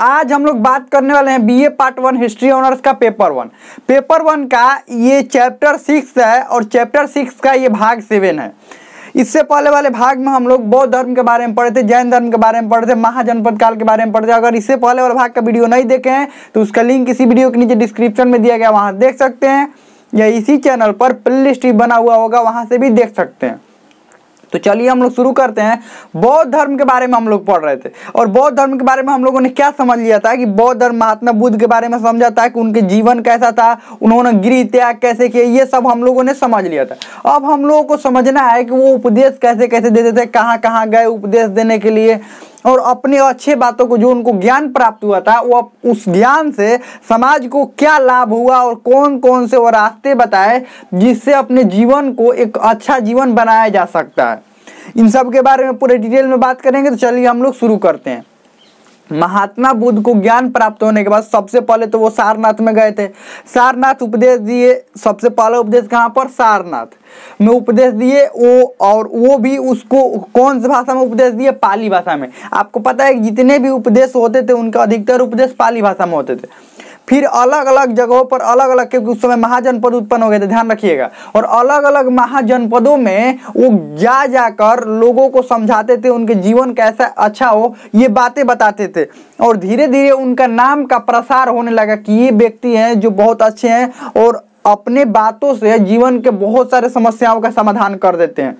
आज हम लोग बात करने वाले हैं BA part one history honours का पेपर वन पेपर वन का ये चैप्टर सिक्स है और चैप्टर सिक्स का ये भाग सेवन है। इससे पहले वाले भाग में हम लोग बौद्ध धर्म के बारे में पढ़े थे, जैन धर्म के बारे में पढ़े थे, महाजनपद काल के बारे में पढ़े थे। अगर इससे पहले वाले भाग का वीडियो नहीं देखे हैं तो उसका लिंक इसी वीडियो के नीचे डिस्क्रिप्शन में दिया गया, वहाँ देख सकते हैं। या इसी चैनल पर प्ले लिस्ट बना हुआ होगा, वहाँ से भी देख सकते हैं। तो चलिए हम लोग शुरू करते हैं। बौद्ध धर्म के बारे में हम लोग पढ़ रहे थे। और बौद्ध धर्म के बारे में हम लोगों ने क्या समझ लिया था कि बौद्ध धर्म महात्मा बुद्ध के बारे में समझा था कि उनके जीवन कैसा था, उन्होंने गृह त्याग कैसे किए ये सब हम लोगों ने समझ लिया था। अब हम लोगों को समझना है कि वो उपदेश कैसे कैसे देते थे कहाँ कहाँ गए उपदेश देने के लिए। और अपने अच्छे बातों को, जो उनको ज्ञान प्राप्त हुआ था, वो उस ज्ञान से समाज को क्या लाभ हुआ और कौन कौन से वो रास्ते बताए जिससे अपने जीवन को एक अच्छा जीवन बनाया जा सकता है। इन सब के बारे में पूरे डिटेल में बात करेंगे तो चलिए हम लोग शुरू करते हैं। महात्मा बुद्ध को ज्ञान प्राप्त होने के बाद सबसे पहले तो वो सारनाथ में गए थे। सारनाथ उपदेश दिए, सबसे पहला उपदेश कहाँ पर? सारनाथ। में उपदेश दिए, वो और वो भी उसको कौन सी भाषा में उपदेश दिए? पाली भाषा में। आपको पता है जितने भी उपदेश होते थे, उनका अधिकतर उपदेश पाली भाषा में होते थे। फिर अलग अलग जगहों पर अलग अलग क्योंकि उस समय महाजनपद उत्पन्न हो गए थे, ध्यान रखिएगा। और अलग अलग महाजनपदों में वो जा जाकर लोगों को समझाते थे, उनके जीवन कैसा अच्छा हो, ये बातें बताते थे। और धीरे धीरे उनका नाम का प्रसार होने लगा कि ये व्यक्ति हैं जो बहुत अच्छे हैं और अपने बातों से जीवन के बहुत सारे समस्याओं का समाधान कर देते हैं।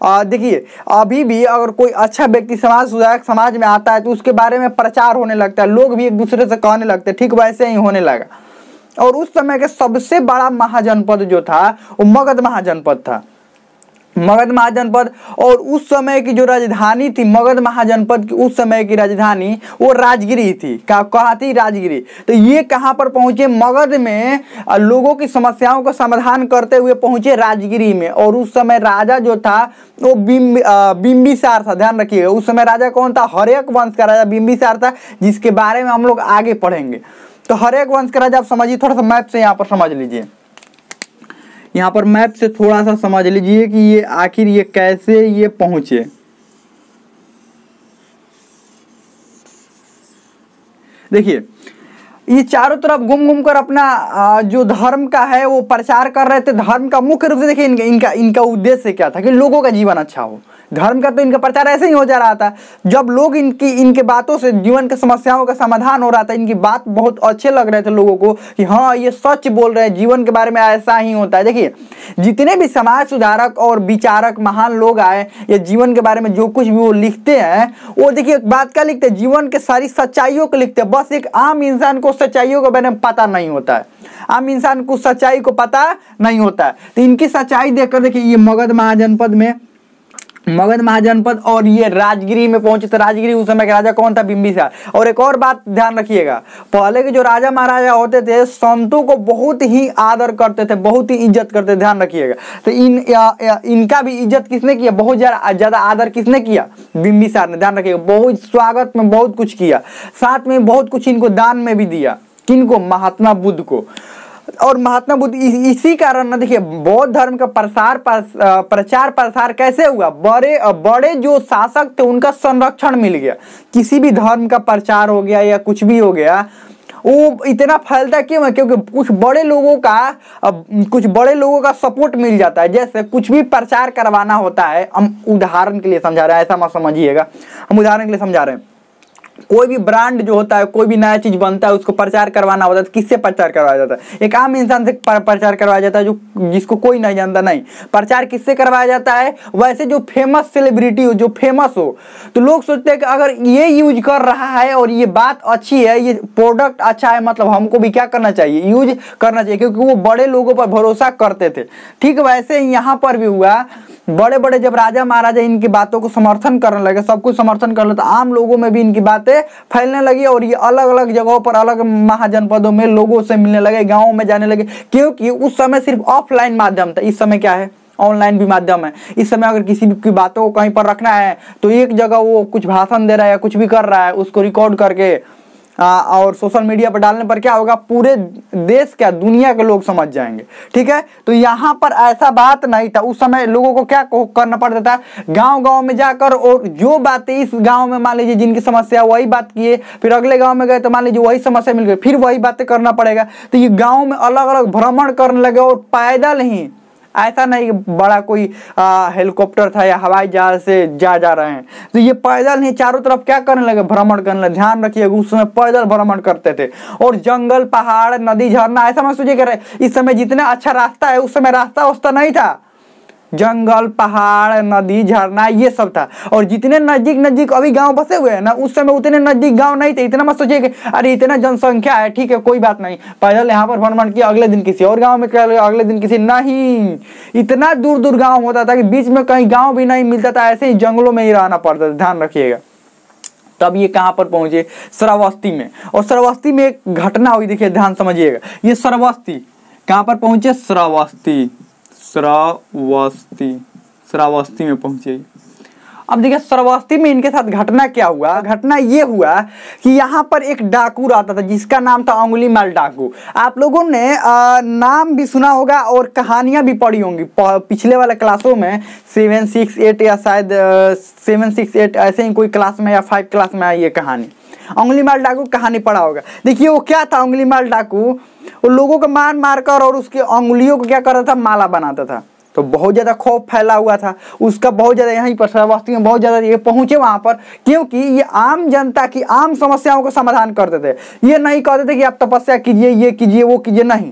देखिए, अभी भी अगर कोई अच्छा व्यक्ति समाज सुधारक समाज में आता है तो उसके बारे में प्रचार होने लगता है, लोग भी एक दूसरे से कहने लगते हैं, ठीक वैसे ही होने लगा। और उस समय के सबसे बड़ा महाजनपद जो था, वो मगध महाजनपद था। मगध महाजनपद और उस समय की जो राजधानी थी, मगध महाजनपद की उस समय की राजधानी, वो राजगिरी थी। कहा थी? राजगिरी। तो ये कहाँ पर पहुँचे? मगध में लोगों की समस्याओं का समाधान करते हुए पहुँचे राजगिरी में। और उस समय राजा जो था, वो बिम्ब बिम्बिसार था। ध्यान रखिएगा, उस समय राजा कौन था? हरेक वंश का राजा बिम्बिसार था, जिसके बारे में हम लोग आगे पढ़ेंगे। तो हरेक वंश का राजा आप समझिए, थोड़ा सा मैप से यहाँ पर समझ लीजिए। यहाँ पर मैप से थोड़ा सा समझ लीजिए कि ये आखिर ये कैसे ये पहुँचे। देखिए ये चारों तरफ़ घूम घूम कर अपना जो धर्म का है, वो प्रचार कर रहे थे। धर्म का मुख्य रूप से देखिए, इनका इनका इनका उद्देश्य क्या था कि लोगों का जीवन अच्छा हो। धर्म का तो इनका प्रचार ऐसे ही हो जा रहा था। जब लोग इनकी, इनके बातों से, जीवन की समस्याओं का समाधान हो रहा था, इनकी बात बहुत अच्छे लग रहे थे लोगों को कि हाँ ये सच बोल रहे हैं, जीवन के बारे में ऐसा ही होता है। देखिए, जितने भी समाज सुधारक और विचारक महान लोग आए, या जीवन के बारे में जो कुछ भी वो लिखते हैं, वो देखिए बात क्या लिखते हैं, जीवन के सारी सच्चाइयों को लिखते हैं। बस एक आम इंसान को सच्चाइयों के बारे में पता नहीं होता है। आम इंसान को सच्चाई को पता नहीं होता है। तो इनकी सच्चाई देखकर देखिए, ये मगध महाजनपद में मगध महाजनपद और ये राजगिरी में पहुँचे तो राजगिरी उस समय का राजा कौन था? बिंबिसार और एक और बात ध्यान रखिएगा। पहले के जो राजा महाराजा होते थे संतों को बहुत ही आदर करते थे बहुत ही इज़्ज़त करते थे। ध्यान रखिएगा। तो इन या, या, इनका भी इज़्ज़त किसने किया? बहुत ज़्यादा आदर किसने किया? बिंबिसार ने। ध्यान रखिएगा। बहुत स्वागत में बहुत कुछ किया। साथ में बहुत कुछ इनको दान में भी दिया। किनको? महात्मा बुद्ध को। और महात्मा बुद्ध इसी कारण ना देखिए, बौद्ध धर्म का प्रसार प्रचार प्रसार कैसे हुआ? बड़े बड़े जो शासक थे, उनका संरक्षण मिल गया। किसी भी धर्म का प्रचार हो गया या कुछ भी हो गया, वो इतना फैलता क्यों है? क्योंकि कुछ बड़े लोगों का कुछ बड़े लोगों का सपोर्ट मिल जाता है। जैसे कुछ भी प्रचार करवाना होता है, हम उदाहरण के लिए समझा रहे हैं, ऐसा मत समझिएगा। हम उदाहरण के लिए समझा रहे हैं। कोई भी ब्रांड जो होता है, कोई भी नया चीज़ बनता है, उसको प्रचार करवाना होता है तो किससे प्रचार करवाया जाता है? एक आम इंसान से प्रचार करवाया जाता है, जो, जिसको कोई नहीं जानता, नहीं। प्रचार किससे करवाया जाता है? वैसे जो फ़ेमस सेलिब्रिटी हो, जो फ़ेमस हो तो लोग सोचते हैं कि अगर ये यूज़ कर रहा है और ये बात अच्छी है, ये प्रोडक्ट अच्छा है मतलब हमको भी क्या करना चाहिए? यूज़ करना चाहिए, क्योंकि वो बड़े लोगों पर भरोसा करते थे। ठीक वैसे यहाँ पर भी हुआ बड़े बड़े जब राजा महाराजा इनकी बातों को समर्थन करने लगे, सब कुछ समर्थन कर तो आम लोगों में भी इनकी बातें फैलने लगी और ये अलग अलग जगहों पर, अलग महाजनपदों में लोगों से मिलने लगे, गाँव में जाने लगे, क्योंकि उस समय सिर्फ़ ऑफलाइन माध्यम था। इस समय क्या है? ऑनलाइन भी माध्यम है। इस समय अगर किसी की बातों को कहीं पर रखना है तो एक जगह वो कुछ भाषण दे रहा है कुछ भी कर रहा है, उसको रिकॉर्ड करके आ, और सोशल मीडिया पर डालने पर क्या होगा? पूरे देश क्या दुनिया के लोग समझ जाएँगे। ठीक है? तो यहाँ पर ऐसा बात नहीं था। उस समय लोगों को क्या करना पड़ता था? गाँव गाँव में जाकर और जो बातें इस गाँव में मान लीजिए जिनकी समस्या वही बात किए। फिर अगले गाँव में गए तो मान लीजिए वही समस्या मिल गई। फिर वही बातें करना पड़ेगा। तो ये गाँव में अलग अलग भ्रमण करने लगे और पैदल ही ऐसा नहीं बड़ा कोई हेलीकॉप्टर था या हवाई जहाज़ से जा जा रहे हैं। तो ये पैदल ही चारों तरफ़ क्या करने लगे? भ्रमण करने लगे। ध्यान रखिए, उस समय पैदल भ्रमण करते थे। और जंगल, पहाड़, नदी, झरना, ऐसा मत सोचिए इस समय जितना अच्छा रास्ता है, उस समय रास्ता उस्ता नहीं था। जंगल, पहाड़, नदी, झरना, ये सब था। और जितने नज़दीक नज़दीक अभी गाँव बसे हुए हैं ना, उस समय उतने नज़दीक गाँव नहीं थे। इतना मत सोचिए कि अरे इतना जनसंख्या है, ठीक है, कोई बात नहीं। पैदल यहाँ पर भ्रमण किया, अगले दिन किसी और गाँव में अगले दिन किसी, नहीं। इतना दूर दूर गाँव होता था कि बीच में कहीं गाँव भी नहीं मिलता था, ऐसे ही जंगलों में ही रहना पड़ता था, ध्यान रखिएगा। तब ये कहाँ पर पहुँचे? श्रावस्ती में। और श्रावस्ती में एक घटना हुई, देखिए, ध्यान समझिएगा। ये श्रावस्ती कहाँ पर पहुँचे? श्रावस्ती श्रावस्ती श्रावस्ती में पहुँचे अब देखिए श्रावस्ती में इनके साथ घटना क्या हुआ? घटना ये हुआ कि यहाँ पर एक डाकू रहता था जिसका नाम था अंगुली माल डाकू आप लोगों ने आ, नाम भी सुना होगा और कहानियाँ भी पढ़ी होंगी। पिछले वाले क्लासों में सेवन सिक्स एट या शायद सेवन सिक्स एट ऐसे ही कोई क्लास में या फाइव क्लास में आई ये कहानी। अंगुली माल डाकू कहानी पढ़ा होगा। देखिए वो क्या था उंगली माल डाकू? वो लोगों को मार मार कर और उसके अंगुलियों को क्या करता था? माला बनाता था। तो बहुत ज़्यादा खौफ फैला हुआ था। उसका बहुत ज़्यादा यहीं पर श्रावस्ती में बहुत ज़्यादा ये पहुँचे वहाँ पर क्योंकि ये आम जनता की आम समस्याओं को समाधान करते थे। ये नहीं कहते थे कि आप तपस्या कीजिए ये कीजिए वो कीजिए नहीं।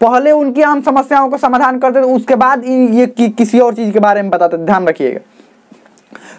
पहले उनकी आम समस्याओं को समाधान करते थे उसके बाद ये कि, किसी और चीज़ के बारे में बताते ध्यान रखिएगा।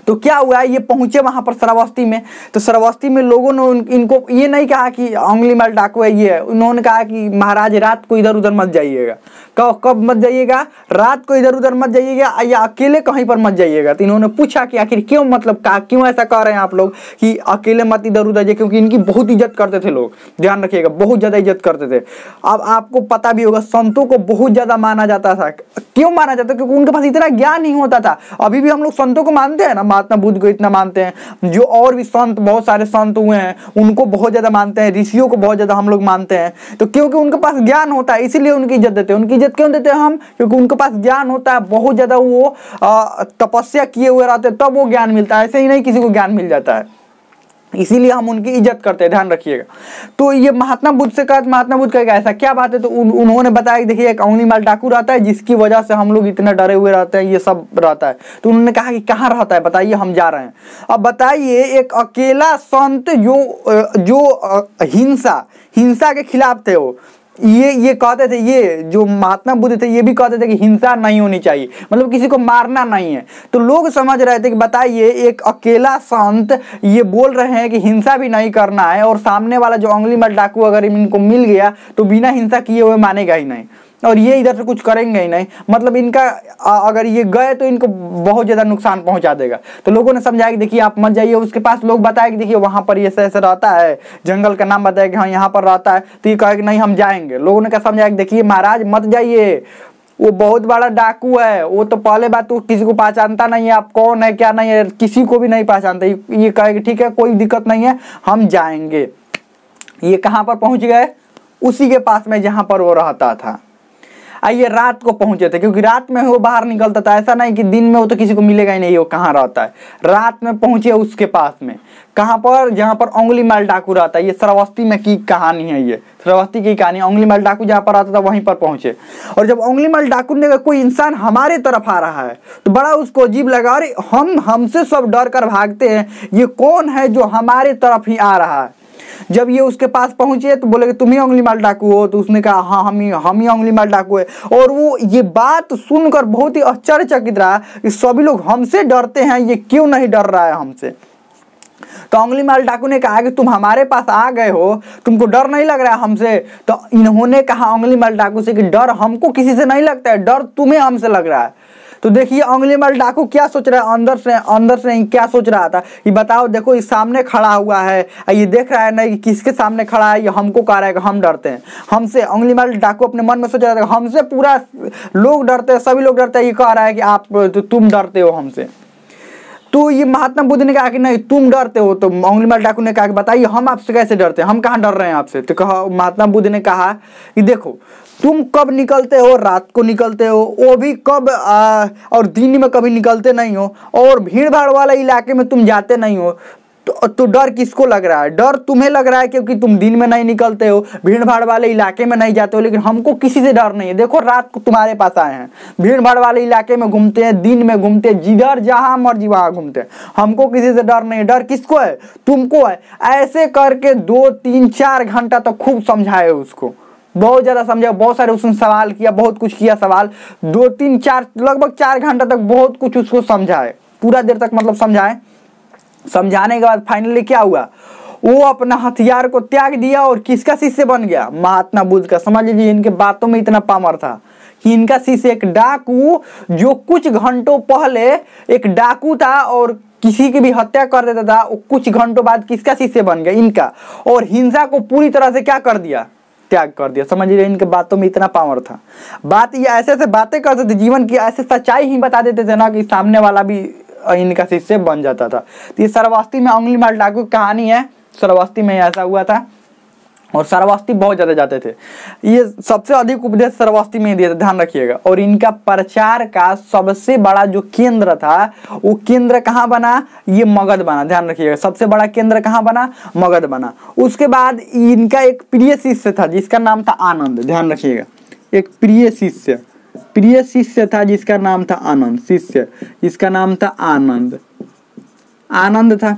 तो क्या हुआ ये पहुँचे वहाँ पर श्रावस्ती में। तो श्रावस्ती में लोगों ने इनको, ये नहीं कहा कि अंगली माल डाकू है, ये उन्होंने कहा कि महाराज, रात को इधर उधर मत जाइएगा। कब कब मत जाइएगा? रात को इधर उधर मत जाइएगा या अकेले कहीं पर मत जाइएगा? तो इन्होंने पूछा कि आखिर क्यों मतलब का क्यों ऐसा कह रहे हैं आप लोग कि अकेले मत इधर उधर जाइए, क्योंकि इनकी बहुत इज़्ज़त करते थे लोग। ध्यान रखिएगा, बहुत ज़्यादा इज़्ज़त करते थे। अब आपको पता भी होगा, संतों को बहुत ज़्यादा माना जाता था। क्यों माना जाता? क्योंकि उनके पास इतना ज्ञान नहीं होता था। अभी भी हम लोग संतों को मानते हैं ना महात्मा बुद्ध को इतना मानते हैं। जो और भी संत, बहुत सारे संत हुए हैं, उनको बहुत ज़्यादा मानते हैं, ऋषियों को बहुत ज़्यादा हम लोग मानते हैं। तो क्योंकि उनके पास ज्ञान होता है, इसीलिए उनकी इज़्ज़त देते हैं। उनकी इज़्ज़त क्यों देते हैं हम? क्योंकि उनके पास ज्ञान होता है, बहुत ज़्यादा वो तपस्या किए हुए रहते हैं, तब वो ज्ञान मिलता है। ऐसे ही नहीं किसी को ज्ञान मिल जाता है। इसीलिए हम उनकी इज़्ज़त करते हैं ध्यान रखिएगा। तो ये महात्मा बुद्ध से कहा महात्मा बुद्ध कहेगा ऐसा क्या बात है? तो उन, उन्होंने बताया कि देखिए एक अंगली माल डाकू रहता है जिसकी वजह से हम लोग इतने डरे हुए रहते हैं ये सब रहता है। तो उन्होंने कहा कि कहाँ रहता है? बताइए हम जा रहे हैं। अब बताइए एक अकेला संत जो जो हिंसा हिंसा के खिलाफ थे वो ये ये कहते थे, ये जो महात्मा बुद्ध थे, ये भी कहते थे कि हिंसा नहीं होनी चाहिए। मतलब किसी को मारना नहीं है। तो लोग समझ रहे थे कि बताइए, एक अकेला संत ये बोल रहे हैं कि हिंसा भी नहीं करना है और सामने वाला जो अंगली मल डाकू अगर इनको मिल गया तो बिना हिंसा किए हुए मानेगा ही नहीं। और ये इधर से कुछ करेंगे ही नहीं। मतलब इनका अगर ये गए तो इनको बहुत ज़्यादा नुकसान पहुँचा देगा। तो लोगों ने समझाया कि देखिए, आप मत जाइए। उसके पास लोग बताए कि देखिए, वहाँ पर ऐसे ऐसे रहता है। जंगल का नाम बताया कि हाँ यहाँ पर रहता है। तो ये कहे कि नहीं, हम जाएँगे। लोगों ने क्या समझाया कि देखिए, महाराज, मत जाइए। वो बहुत बड़ा डाकू है। वो तो पहले बात तो किसी को पहचानता नहीं है। आप कौन है, क्या नहीं है, किसी को भी नहीं पहचानता। ये कहे कि ठीक है, कोई दिक्कत नहीं है, हम जाएँगे। ये कहाँ पर पहुँच गए? उसी के पास में जहाँ पर वो रहता था। आइए, रात को पहुँचे थे, क्योंकि रात में वो बाहर निकलता था। ऐसा नहीं कि दिन में वो तो किसी को मिलेगा ही नहीं, वो कहाँ रहता है? रात में पहुँचे उसके पास में। कहाँ पर? जहाँ पर उंगली माल डाकू रहता है। ये श्रावस्ती में की कहानी है ये। श्रावस्ती की कहानी उंगली माल डाकू जहाँ पर आता था, वहीं पर पहुँचे। और जब उंगली माल डाकू ने कोई इंसान हमारे तरफ़ आ रहा है तो बड़ा उसको अजीब लगा, अरे, हम, हमसे सब डर कर भागते हैं। ये कौन है जो हमारे तरफ़ ही आ रहा है? जब ये उसके पास पहुँचे तो बोले तुम ही उंगली माल डाकू हो। तो उसने कहा हाँ हम ही हम ही उंगली माल डाकू है। और वो ये बात सुनकर बहुत ही आश्चर्यचकित रहा कि सभी लोग हमसे डरते हैं, ये क्यों नहीं डर रहा है हमसे? तो उंगली माल डाकू ने कहा कि तुम हमारे पास आ गए हो, तुमको डर नहीं लग रहा हमसे? तो इन्होंने कहा उंगली माल डाकू से कि, डर हमको किसी से नहीं लगता है, डर तुम्हें हमसे लग रहा है। तो देखिए अंगलीमल माल डाकू क्या सोच रहा है? अंदर से अंदर से क्या सोच रहा था? ये बताओ, देखो, ये सामने खड़ा हुआ है। ये देख रहा है ना कि किसके सामने खड़ा है? ये हमको कह रहा है कि हम डरते हैं। हमसे उंगली माल डाकू अपने मन में सोच रहा था हमसे पूरा लोग डरते हैं, सभी लोग डरते हैं। ये कह रहा है कि आप तो तुम डरते हो हमसे। तो ये महात्मा बुद्ध ने कहा कि नहीं तुम डरते हो तो मंगलीमाल डाकू ने कहा कि बताइए हम आपसे कैसे डरते हैं? हम कहाँ डर रहे हैं आपसे? तो कहा महात्मा बुद्ध ने कहा कि देखो तुम कब निकलते हो? रात को निकलते हो? वो भी कब आ, और दिन में कभी निकलते नहीं हो? और भीड़ भाड़ वाले इलाके में तुम जाते नहीं हो? तो, तो डर किसको लग रहा है? डर तुम्हें लग रहा है क्योंकि तुम दिन में नहीं निकलते हो भीड़ भाड़ वाले इलाके में नहीं जाते हो लेकिन हमको किसी से डर नहीं है। देखो रात को तुम्हारे पास आए हैं। भीड़ भाड़ वाले इलाके में घूमते हैं दिन में घूमते हैं जिधर जहाँ मर्ज़ी वहाँ घूमते हैं। हमको किसी से डर नहीं है। डर किसको है? तुमको है। ऐसे करके दो तीन चार घंटा तो खूब समझाए उसको। बहुत ज़्यादा समझा बहुत सारे उसने सवाल किया बहुत कुछ किया सवाल। दो तीन चार लगभग चार घंटा तक बहुत कुछ उसको समझाए। पूरा देर तक मतलब समझाए। समझाने के बाद फाइनली क्या हुआ? वो अपना हथियार को त्याग दिया और किसका शिष्य बन गया? महात्मा बुद्ध का। समझ लीजिए, इनके बातों में इतना पावर था कि इनका शिष्य एक डाकू, जो कुछ घंटों पहले एक डाकू था और किसी की भी हत्या कर देता था, वो कुछ घंटों बाद किसका शिष्य बन गया? इनका। और हिंसा को पूरी तरह से क्या कर दिया? त्याग कर दिया। समझ रहे इनके बातों में इतना पावर था। बात ये ऐसे ऐसे बातें करते थे जीवन की, ऐसे सच्चाई ही बता देते थे ना कि सामने वाला भी इनका शिष्य बन जाता था। तो ये सरवास्ती में उंगली माल डाकू कहानी है। सरवास्ती में ऐसा हुआ था। और सरवास्ती बहुत ज़्यादा जाते थे। ये सबसे अधिक उपदेश सरवास्ती में दिया था। ध्यान रखिएगा। और इनका प्रचार का सबसे बड़ा जो केंद्र था, वो केंद्र कहाँ बना? ये मगध बना। ध्यान रखिएगा। सबसे बड़ा केंद्र कहाँ बना? मगध बना। उसके बाद इनका एक प्रिय शिष्य था, जिसका नाम था आनंद। ध्यान रखिएगा। एक प्रिय शिष्य। प्रिय शिष्य था जिसका नाम था आनंद। शिष्य, जिसका नाम था आनंद। आनंद था।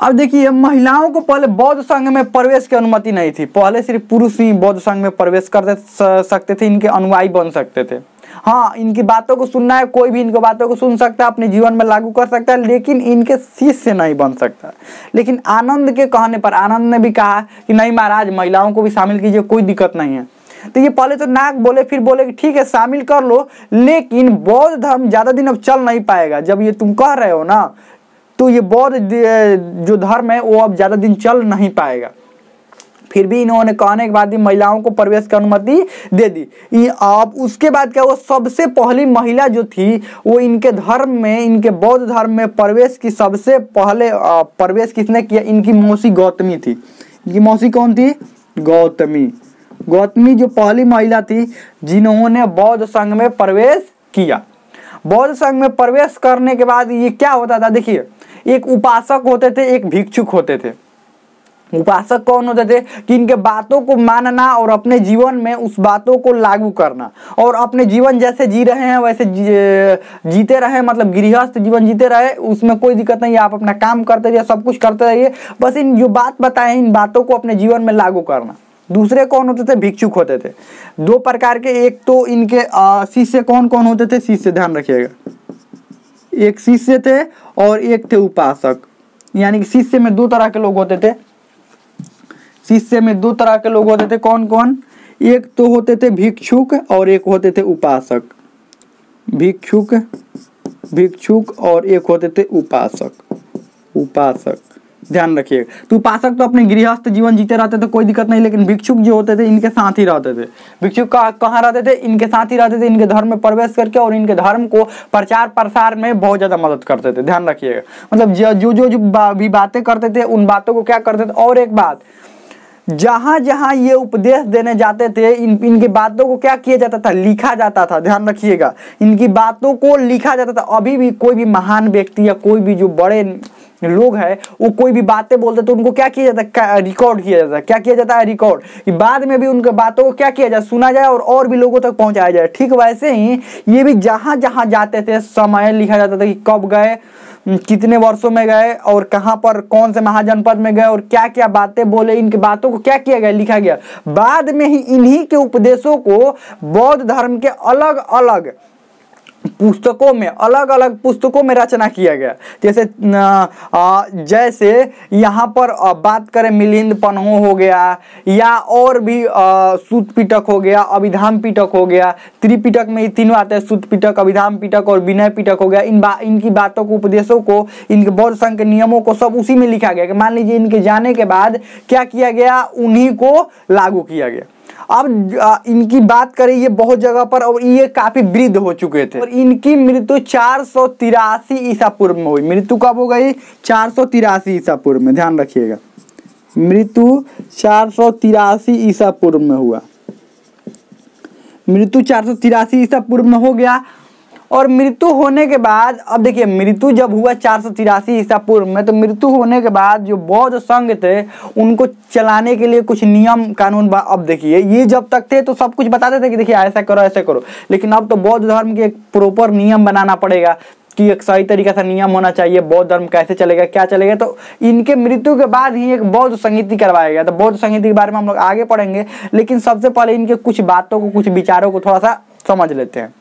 अब देखिए, महिलाओं को पहले बौद्ध संघ में प्रवेश की अनुमति नहीं थी। पहले सिर्फ़ पुरुष ही बौद्ध संघ में प्रवेश कर सकते थे, इनके अनुयायी बन सकते थे। हाँ इनकी बातों को सुनना है, कोई भी इनकी बातों को सुन सकता है, अपने जीवन में लागू कर सकता है, लेकिन इनके शिष्य नहीं बन सकता। लेकिन आनंद के कहने पर, आनंद ने भी कहा कि, नहीं महाराज, महिलाओं को भी शामिल कीजिए, कोई दिक्कत नहीं है। तो ये पहले तो नाक बोले, फिर बोले कि ठीक है, शामिल कर लो, लेकिन बौद्ध धर्म ज़्यादा दिन अब चल नहीं पाएगा। जब ये तुम कह रहे हो ना तो ये बौद्ध जो धर्म है, वो अब ज़्यादा दिन चल नहीं पाएगा। फिर भी इन्होंने कहने के बाद ही महिलाओं को प्रवेश की अनुमति दे दी। अब उसके बाद क्या, वो सबसे पहली महिला जो थी, वो इनके धर्म में, इनके बौद्ध धर्म में प्रवेश की सबसे पहले प्रवेश किसने किया? इनकी मौसी गौतमी थी। इनकी मौसी कौन थी? गौतमी। गौतमी जो पहली महिला थी जिन्होंने बौद्ध संघ में प्रवेश किया। बौद्ध संघ में प्रवेश करने के बाद ये क्या होता था? देखिए एक उपासक होते थे एक भिक्षुक होते थे। उपासक कौन होते थे? कि इनके बातों को मानना और अपने जीवन में उस बातों को लागू करना। और अपने जीवन जैसे जी रहे हैं वैसे जी, जीते रहे मतलब गृहस्थ जीवन जीते रहे उसमें कोई दिक्कत नहीं आप अपना काम करते रहिए सब कुछ करते रहिए। बस इन जो बात बताए इन बातों को अपने जीवन में लागू करना। दूसरे कौन होते थे? भिक्षुक होते थे। दो प्रकार के, एक तो इनके शिष्य कौन कौन होते थे? शिष्य ध्यान रखिएगा। एक शिष्य थे और एक थे उपासक। यानी कि शिष्य में दो तरह के लोग होते थे। शिष्य में दो तरह के लोग होते थे। कौन कौन? एक तो होते थे भिक्षुक और एक होते थे उपासक। भिक्षुक भिक्षुक और एक होते थे उपासक। उपासक। ध्यान रखिए। तो उपासक तो अपने गृहस्थ जीवन जीते रहते थे, कोई दिक्कत नहीं, लेकिन भिक्षुक जो होते थे, इनके साथ ही रहते थे। भिक्षुक कहाँ रहते थे? इनके साथ ही रहते थे, इनके धर्म में प्रवेश करके और इनके धर्म को प्रचार प्रसार में बहुत ज़्यादा मदद करते थे। ध्यान रखिएगा मतलब जो जो जो भी बातें करते थे, उन बातों को क्या करते थे? और एक बात, जहाँ जहाँ ये उपदेश देने जाते थे, इन, इनकी बातों को क्या किया जाता था? लिखा जाता था। ध्यान रखिएगा। इनकी बातों को लिखा जाता था। अभी भी कोई भी महान व्यक्ति या कोई भी जो बड़े लोग हैं, वो कोई भी बातें बोलते तो उनको क्या किया जाता है? रिकॉर्ड किया जाता है? क्या किया जाता है रिकॉर्ड कि बाद में भी उनके बातों को क्या किया जाए? सुना जाए और और भी लोगों तक पहुँचाया जाए। ठीक वैसे ही ये भी जहाँ जहाँ जाते थे, समय लिखा जाता था कि कब गए, कितने वर्षों में गए और कहाँ पर, कौन से महाजनपद में गए और क्या क्या बातें बोले, इनकी बातों को क्या किया गया, लिखा गया। बाद में ही इन्हीं के उपदेशों को बौद्ध धर्म के अलग अलग पुस्तकों में अलग अलग पुस्तकों में रचना किया गया। जैसे आ, जैसे यहाँ पर बात करें मिलिंद पन्हो हो गया या और भी सूत पिटक हो गया अभिधाम पिटक हो गया त्रिपिटक में ही तीनों आते हैं सूत पिटक अभिधाम पिटक और विनय पिटक हो गया। इन बा इनकी बातों को उपदेशों को इनके बौद्ध संघ के नियमों को सब उसी में लिखा गया कि मान लीजिए इनके जाने के बाद क्या किया गया उन्हीं को लागू किया गया। अब इनकी बात करें, ये बहुत जगह पर, और ये काफ़ी वृद्ध हो चुके थे। और इनकी मृत्यु चार सौ तिरासी ईसा पूर्व में हुई। मृत्यु कब हो गई? चार सौ तिरासी ईसा पूर्व में। ध्यान रखिएगा। मृत्यु चार सौ तिरासी ईसा पूर्व में हुआ। मृत्यु चार सौ तिरासी ईसा पूर्व में हो गया। और मृत्यु होने के बाद, अब देखिए, मृत्यु जब हुआ चार सौ तिरासी ईसा पूर्व में तो मृत्यु होने के बाद जो बौद्ध संघ थे, उनको चलाने के लिए कुछ नियम कानून बा- अब देखिए, ये जब तक थे तो सब कुछ बताते थे कि देखिए, ऐसा करो ऐसा करो। लेकिन अब तो बौद्ध धर्म के एक प्रॉपर नियम बनाना पड़ेगा कि एक सही तरीका से नियम होना चाहिए, बौद्ध धर्म कैसे चलेगा, क्या चलेगा। तो इनके मृत्यु के बाद ही एक बौद्ध संगीति करवाया गया तो बौद्ध संगीति के बारे में हम लोग आगे पढ़ेंगे, लेकिन सबसे पहले इनके कुछ बातों को, कुछ विचारों को थोड़ा सा समझ लेते हैं।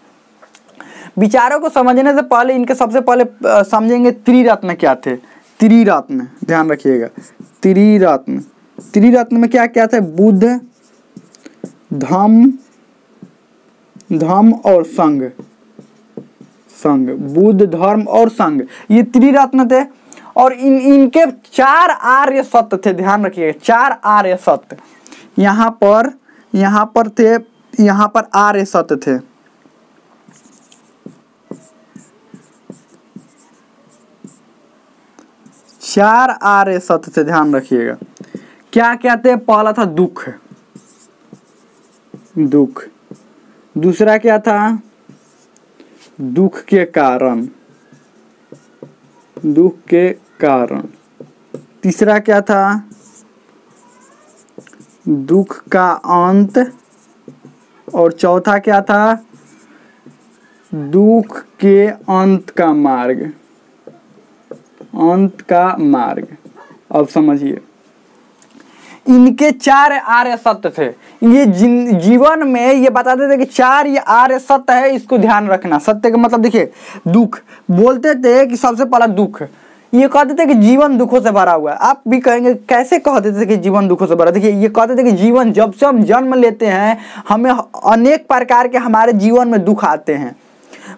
विचारों को समझने से पहले, इनके सबसे पहले समझेंगे त्रिरत्न क्या थे। त्रिरत्न ध्यान रखिएगा। त्रिरत्न त्रिरत्न में क्या क्या थे? बुद्ध धम्म धम्म और संघ संघ बुद्ध धर्म और संघ ये त्रिरत्न थे। और इन, इनके चार आर्य सत्य थे। ध्यान रखिएगा, चार आर्य सत्य। यहाँ पर यहाँ पर थे, यहाँ पर आर्य सत्य थे। चार आर्य सत्य से ध्यान रखिएगा। क्या कहते हैं? पहला था दुख। दुख। दूसरा क्या था? दुख के कारण। दुख के कारण। तीसरा क्या था? दुख का अंत। और चौथा क्या था? दुख के अंत का मार्ग। अंत का मार्ग। अब समझिए। इनके चार आर्य सत्य थे। ये जीवन में ये बताते थे कि चार ये आर्य सत्य है, इसको ध्यान रखना। सत्य का मतलब देखिए, दुख। बोलते थे कि सबसे पहला दुख। ये कहते थे कि जीवन दुखों से भरा हुआ है। आप भी कहेंगे, कैसे कहते थे कि जीवन दुखों से भरा देखिए, ये कहते थे कि जीवन, जब से हम जन्म लेते हैं, हमें अनेक प्रकार के हमारे जीवन में दुख आते हैं।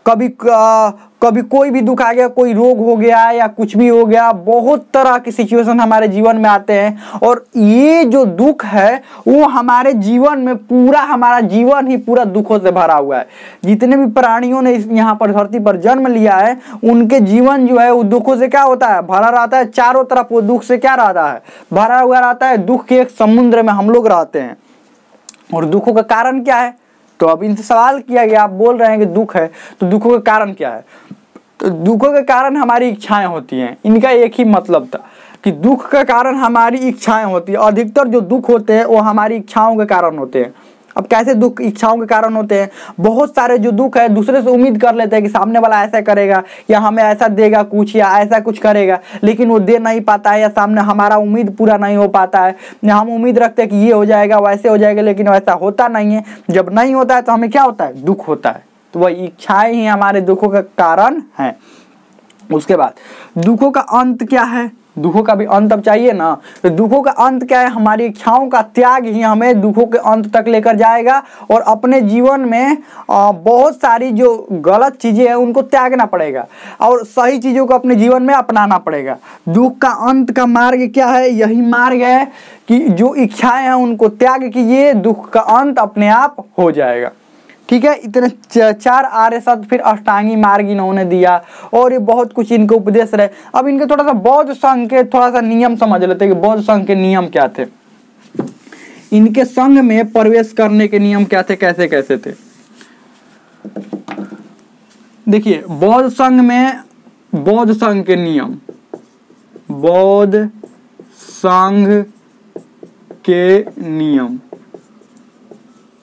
कभी क- कभी कोई भी दुख आ गया, कोई रोग हो गया या कुछ भी हो गया, बहुत तरह की सिचुएशन हमारे जीवन में आते हैं और ये जो दुख है, वो हमारे जीवन में पूरा, हमारा जीवन ही पूरा दुखों से भरा हुआ है। जितने भी प्राणियों ने यहाँ पर धरती पर जन्म लिया है, उनके जीवन जो है, वो दुखों से क्या होता है? भरा रहता है, चारों तरफ़ वो दुख से क्या रहता है? भरा हुआ रहता है, दुख के एक समुद्र में हम लोग रहते हैं। और दुखों का कारण क्या है? तो अब इनसे सवाल किया गया, आप बोल रहे हैं कि दुख है तो दुखों का कारण क्या है? तो दुखों के कारण हमारी इच्छाएँ होती हैं। इनका एक ही मतलब था कि दुख का कारण हमारी इच्छाएँ होती है। अधिकतर जो दुख होते हैं, वो हमारी इच्छाओं के कारण होते हैं। अब कैसे दुख, इच्छाओं के कारण होते हैं। बहुत सारे जो दुख है, दूसरे से उम्मीद कर लेते हैं कि सामने वाला ऐसा करेगा या हमें ऐसा देगा कुछ या ऐसा कुछ करेगा, लेकिन वो दे नहीं पाता है या सामने हमारा उम्मीद पूरा नहीं हो पाता है। या हम उम्मीद रखते हैं कि ये हो जाएगा, वैसे हो जाएगा, लेकिन वैसा होता नहीं है। जब नहीं होता है तो हमें क्या होता है? दुख होता है। तो वह इच्छाएँ ही हमारे दुखों का कारण है। उसके बाद, दुखों का अंत क्या है? दुखों का भी अंत अब चाहिए ना। तो दुखों का अंत क्या है? हमारी इच्छाओं का त्याग ही हमें दुखों के अंत तक लेकर जाएगा और अपने जीवन में बहुत सारी जो गलत चीज़ें हैं, उनको त्यागना पड़ेगा और सही चीज़ों को अपने जीवन में अपनाना पड़ेगा। दुख का अंत का मार्ग क्या है? यही मार्ग है कि जो इच्छाएँ हैं, उनको त्याग कीजिए, दुख का अंत अपने आप हो जाएगा। ठीक है? इतने चार आर्य सत्य फिर अष्टांगी मार्ग इन्होंने दिया और ये बहुत कुछ इनके उपदेश रहे। अब इनके थोड़ा सा बौद्ध संघ के थोड़ा सा नियम समझ लेते कि बौद्ध संघ के नियम क्या थे। इनके संघ में प्रवेश करने के नियम क्या थे? कैसे कैसे थे? देखिए, बौद्ध संघ में बौद्ध संघ के नियम, बौद्ध संघ के नियम।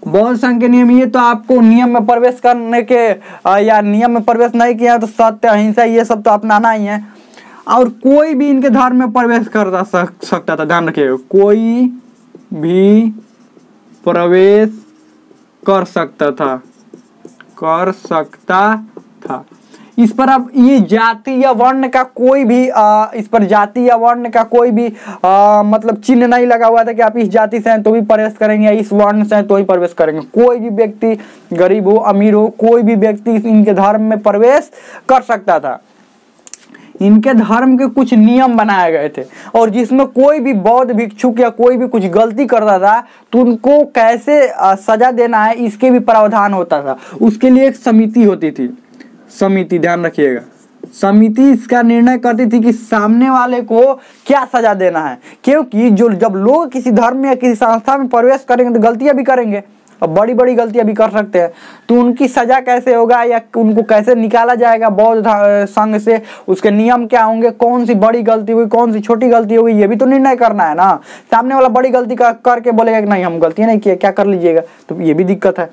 संघ के नियम ये तो आपको नियम में प्रवेश करने के या नियम में प्रवेश नहीं किया तो सत्य अहिंसा ये सब तो अपनाना ही है। और कोई भी इनके धर्म में प्रवेश कर सक, सकता था ध्यान रखिएगा कोई भी प्रवेश कर सकता था कर सकता था। इस पर अब ये जाति या वर्ण का कोई भी आ, इस पर जाति या वर्ण का कोई भी आ, मतलब चिन्ह नहीं लगा हुआ था कि आप इस जाति से हैं तो भी प्रवेश करेंगे या इस वर्ण से हैं तो ही प्रवेश करेंगे। कोई भी व्यक्ति गरीब हो अमीर हो कोई भी व्यक्ति इनके धर्म में प्रवेश कर सकता था। इनके धर्म के कुछ नियम बनाए गए थे और जिसमें कोई भी बौद्ध भिक्षुक या कोई भी कुछ गलती करता था तो उनको कैसे सजा देना है इसके भी प्रावधान होता था। उसके लिए एक समिति होती थी। समिति ध्यान रखिएगा। समिति इसका निर्णय करती थी कि सामने वाले को क्या सजा देना है। क्योंकि जो जब लोग किसी धर्म या किसी संस्था में प्रवेश करेंगे तो गलतियाँ भी करेंगे। और बड़ी बड़ी गलतियाँ भी कर सकते हैं। तो उनकी सजा कैसे होगा या उनको कैसे निकाला जाएगा बौद्ध संघ से उसके नियम क्या होंगे कौन सी बड़ी गलती हुई कौन सी छोटी गलती हुई ये भी तो निर्णय करना है ना। सामने वाला बड़ी गलती कर, करके बोलेगा कि नहीं हम गलती नहीं किए क्या कर लीजिएगा। तो ये भी दिक्कत है।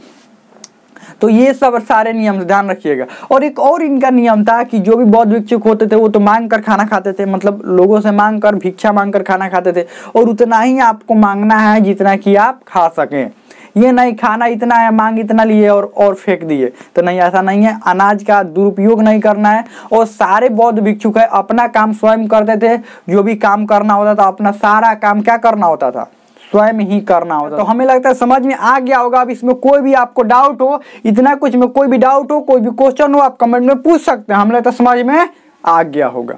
तो ये सब सारे नियम, ध्यान रखिएगा। और एक और इनका नियम था कि जो भी बौद्ध भिक्षुक होते थे, वो तो मांग कर खाना खाते थे मतलब लोगों से मांग कर भिक्षा मांग कर खाना खाते थे। और उतना ही आपको मांगना है जितना कि आप खा सकें। ये नहीं, खाना इतना है, मांग इतना लिए और और फेंक दिए। तो नहीं, ऐसा नहीं है। अनाज का दुरुपयोग नहीं करना है। और सारे बौद्ध भिक्षुक है, अपना काम स्वयं करते थे। जो भी काम करना होता था, अपना सारा काम क्या करना होता था? स्वयं ही करना होता तो हमें लगता है समझ में आ गया होगा, अब इसमें कोई भी आपको डाउट हो, इतना कुछ में कोई भी डाउट हो, कोई भी क्वेश्चन हो, आप कमेंट में पूछ सकते हैं। हमें लगता है समझ में आ गया होगा।